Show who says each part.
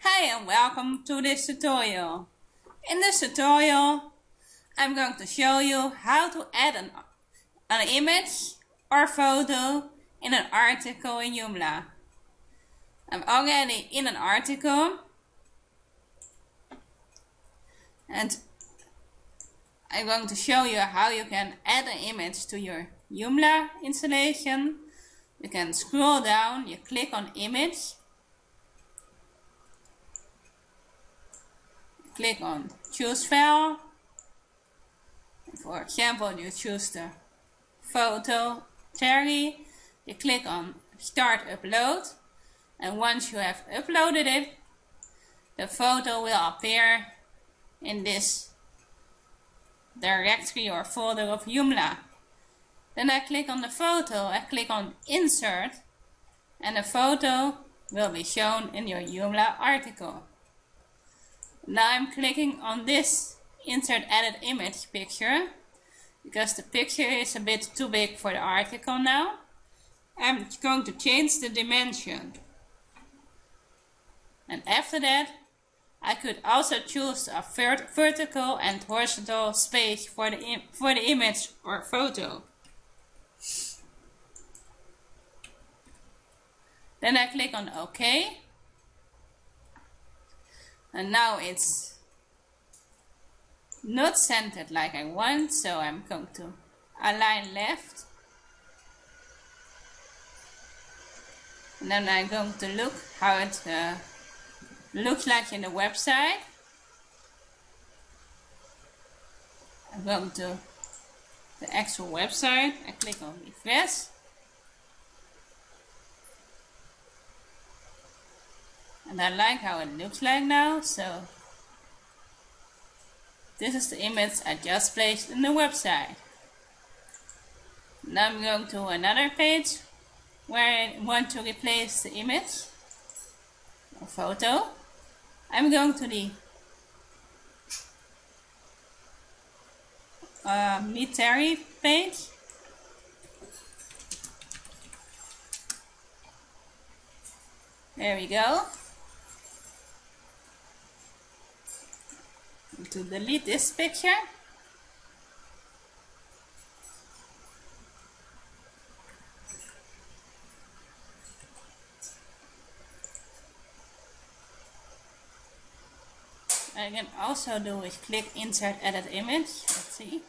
Speaker 1: Hi and welcome to this tutorial. In this tutorial I'm going to show you how to add an, an image or photo in an article in Joomla. I'm already in an article and I'm going to show you how you can add an image to your Joomla installation. You can scroll down, you click on image click on choose file. For example, you choose the photo Terry. You click on start upload. And once you have uploaded it, the photo will appear in this directory or folder of Joomla. Then I click on the photo, I click on insert and the photo will be shown in your Joomla article. Now I'm clicking on this insert edit image picture because the picture is a bit too big for the article now. I'm going to change the dimension. And after that, I could also choose a vert vertical and horizontal space for the, for the image or photo. Then I click on OK and now it's not centered like I want so I'm going to align left. And then I'm going to look how it uh, looks like in the website. I'm going to the actual website. I click on refresh and I like how it looks like now so this is the image I just placed in the website. Now I'm going to another page where I want to replace the image or photo. I'm going to the uh, Meet Terry page. There we go to delete this picture. I can also do is click insert edit image. Let's see.